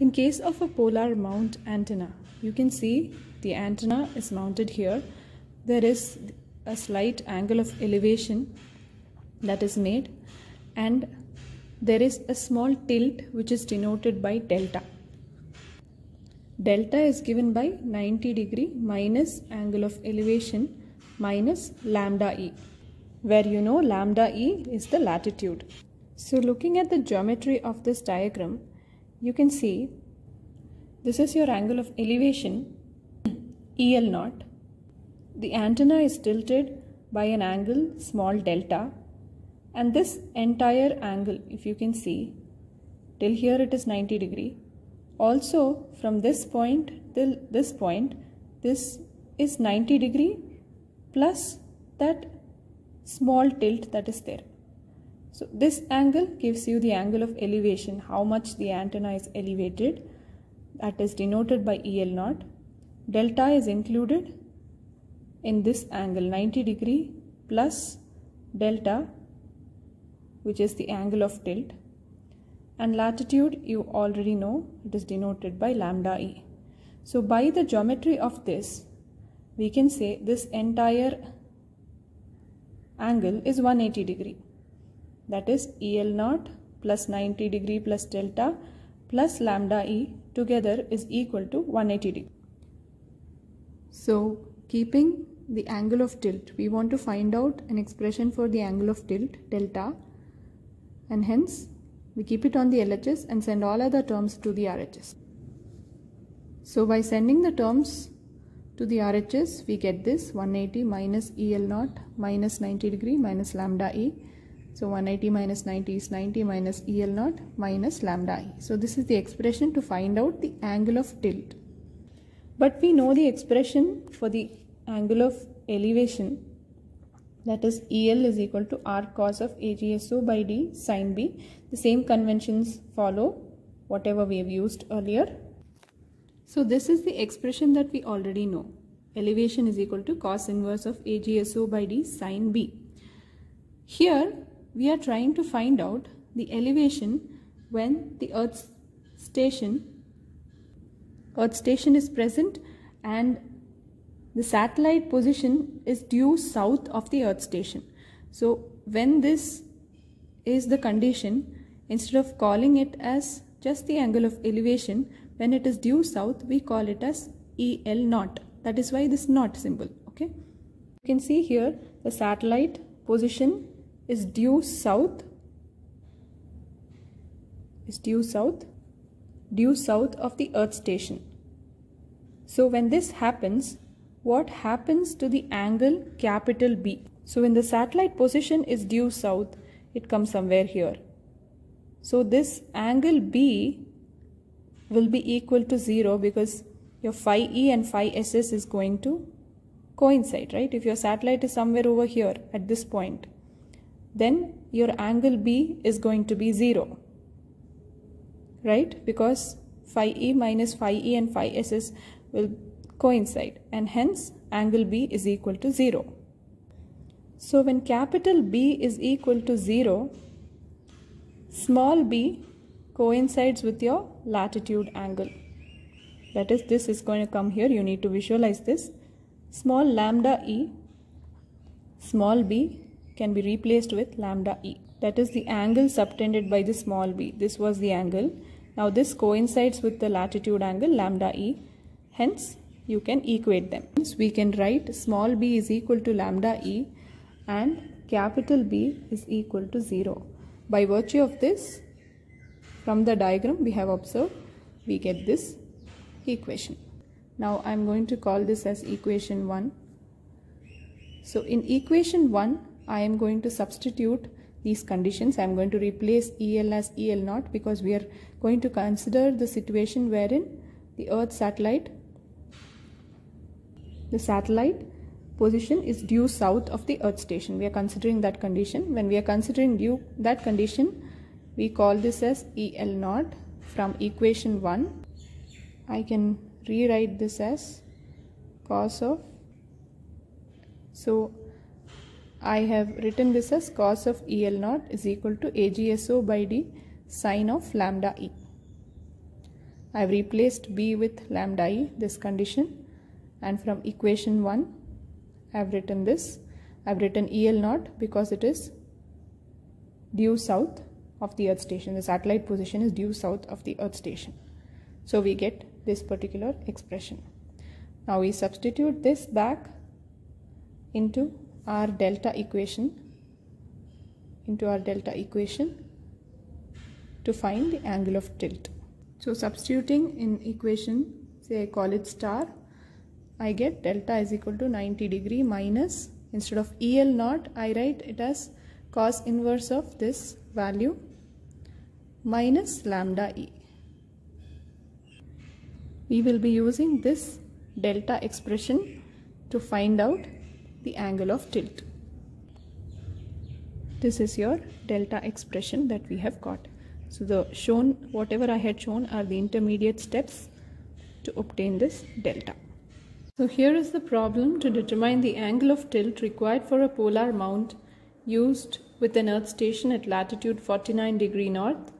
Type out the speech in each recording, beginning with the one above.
In case of a polar mount antenna, you can see the antenna is mounted here. There is a slight angle of elevation that is made and there is a small tilt which is denoted by delta. Delta is given by 90 degree minus angle of elevation minus lambda e where you know lambda e is the latitude. So looking at the geometry of this diagram you can see this is your angle of elevation EL naught. The antenna is tilted by an angle small delta and this entire angle if you can see till here it is 90 degree also from this point till this point this is 90 degree plus that small tilt that is there so this angle gives you the angle of elevation how much the antenna is elevated that is denoted by EL naught delta is included in this angle 90 degree plus delta which is the angle of tilt. And latitude you already know it is denoted by lambda e. So by the geometry of this we can say this entire angle is 180 degree that is EL naught plus 90 degree plus delta plus lambda e together is equal to 180 degree. So keeping the angle of tilt we want to find out an expression for the angle of tilt delta and hence we keep it on the LHS and send all other terms to the RHS. So by sending the terms to the RHS, we get this 180 minus EL naught minus 90 degree minus lambda E. So 180 minus 90 is 90 minus EL naught minus lambda I. So this is the expression to find out the angle of tilt. But we know the expression for the angle of elevation that is EL is equal to arc cos of AGSO by D sine B. The same conventions follow whatever we have used earlier. So this is the expression that we already know. Elevation is equal to cos inverse of AGSO by D sine B. Here we are trying to find out the elevation when the earth station earth station is present and the satellite position is due south of the earth station. So when this is the condition instead of calling it as just the angle of elevation when it is due south we call it as el naught. That is why this naught symbol okay? You can see here the satellite position is due south is due south due south of the earth station so when this happens what happens to the angle capital B. So when the satellite position is due south, it comes somewhere here. So this angle B will be equal to 0 because your phi E and phi SS is going to coincide, right? If your satellite is somewhere over here at this point, then your angle B is going to be 0, right? Because phi E minus phi E and phi SS will coincide and hence angle B is equal to 0. So when capital B is equal to 0, small b coincides with your latitude angle. That is, this is going to come here. You need to visualize this. Small lambda e, small b can be replaced with lambda e. That is the angle subtended by the small b. This was the angle. Now this coincides with the latitude angle lambda e. Hence, you can equate them. We can write small b is equal to lambda e and capital B is equal to 0. By virtue of this, from the diagram we have observed, we get this equation. Now I am going to call this as equation 1. So in equation 1, I am going to substitute these conditions. I am going to replace EL as EL naught because we are going to consider the situation wherein the Earth satellite the satellite position is due south of the earth station. We are considering that condition. When we are considering due that condition we call this as el naught from equation 1 i can rewrite this as cos of so i have written this as cos of el naught is equal to agso by d sine of lambda e. I've replaced b with lambda e this condition and from equation 1 I've written this. I've written EL naught because it is due south of the earth station. The satellite position is due south of the earth station. So we get this particular expression. Now we substitute this back into our delta equation into our delta equation to find the angle of tilt so substituting in equation, say I call it star, I get delta is equal to 90 degree minus, instead of EL naught, I write it as cos inverse of this value minus lambda E. We will be using this delta expression to find out the angle of tilt. This is your delta expression that we have got. So the shown, whatever I had shown are the intermediate steps to obtain this delta. So here is the problem to determine the angle of tilt required for a polar mount used with an earth station at latitude 49 degree north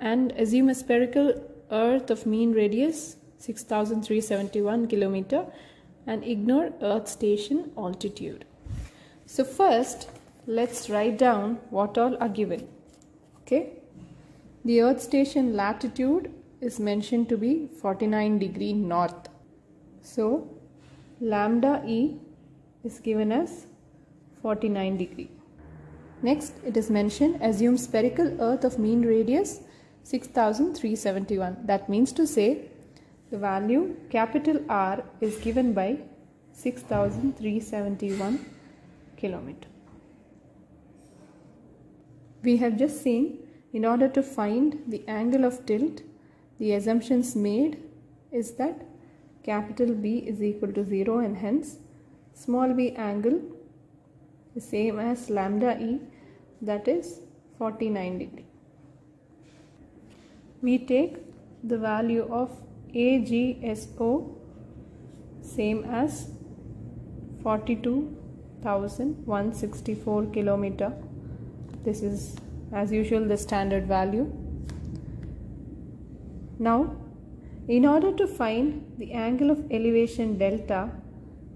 and assume a spherical earth of mean radius 6371 kilometer and ignore earth station altitude. So first let's write down what all are given. Okay. The Earth station latitude is mentioned to be 49 degree north. So lambda E is given as 49 degree. Next it is mentioned assume spherical earth of mean radius 6371. That means to say the value capital R is given by 6371 kilometer. We have just seen in order to find the angle of tilt, the assumptions made is that capital B is equal to 0 and hence small b angle is same as lambda e that is 49 degree. We take the value of AGSO same as 42,164 kilometer. This is as usual the standard value. Now in order to find the angle of elevation delta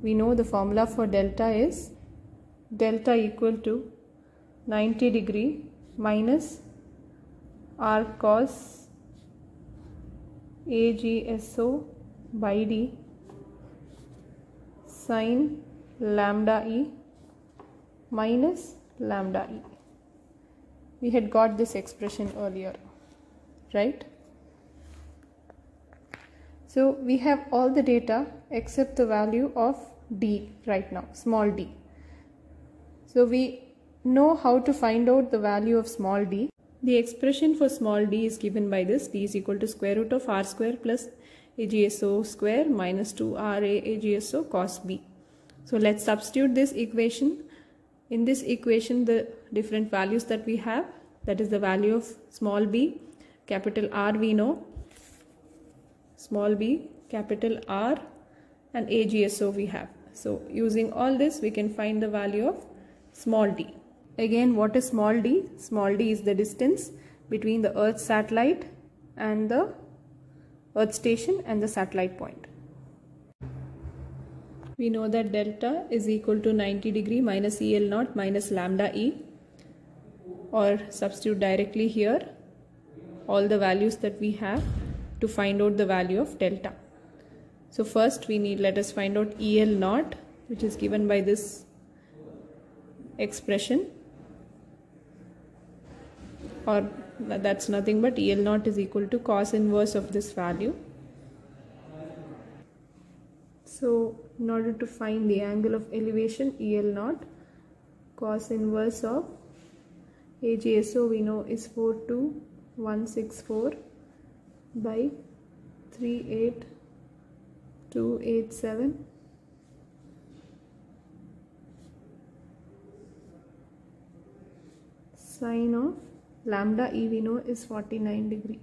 we know the formula for delta is delta equal to 90 degree minus arc cos AGSO by D. Sine lambda E minus lambda E. We had got this expression earlier right? So we have all the data except the value of d right now small d. So we know how to find out the value of small d the expression for small d is given by this. d is equal to square root of r square plus agso square minus 2ra agso cos b. So let's substitute this equation. In this equation the different values that we have that is the value of small b capital R we know small b capital R and AGSO we have. So using all this we can find the value of small d again what is small d? Small d is the distance between the earth satellite and the earth station and the satellite point. We know that delta is equal to 90 degree minus EL naught minus lambda E or substitute directly here all the values that we have to find out the value of delta. So first we need let us find out EL naught which is given by this expression or that's nothing but EL naught is equal to cos inverse of this value. So in order to find the angle of elevation EL naught cos inverse of AGSO we know is 42164 by 38287 sine of lambda E we know is 49 degree.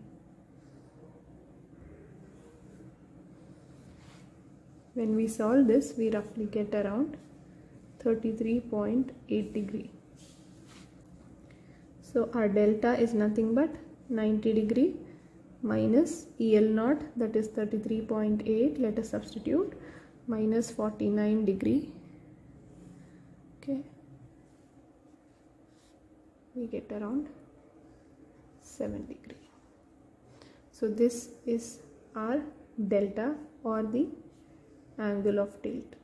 When we solve this, we roughly get around 33.8 degree. So our delta is nothing but 90 degree minus EL naught that is 33.8 let us substitute minus 49 degree. Okay. We get around 7 degree. So this is our delta or the angle of tilt